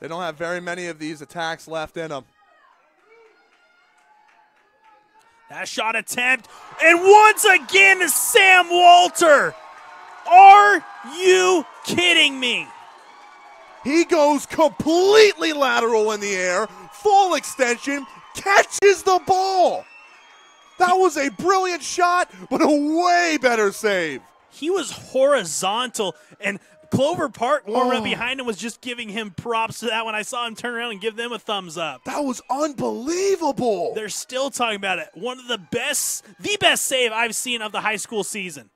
They don't have very many of these attacks left in them. That shot attempt. And once again, Sam Walter. Are you kidding me? He goes completely lateral in the air, full extension, catches the ball. That was a brilliant shot, but a way better save. He was horizontal, and Clover Park warming Oh. behind him was just giving him props to that when I saw him turn around and give them a thumbs up. That was unbelievable. They're still talking about it. One of the best, the best save I've seen of the high school season.